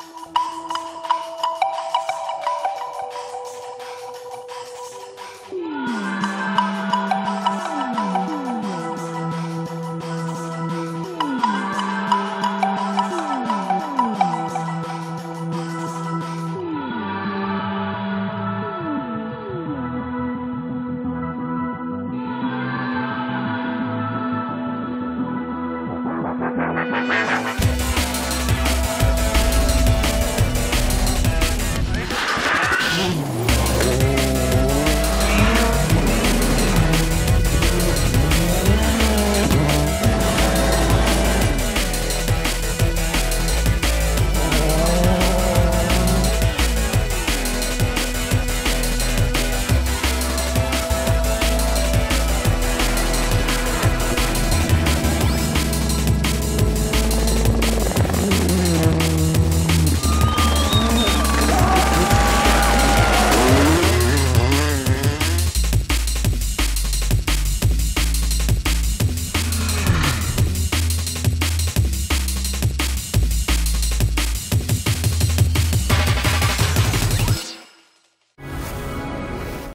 Música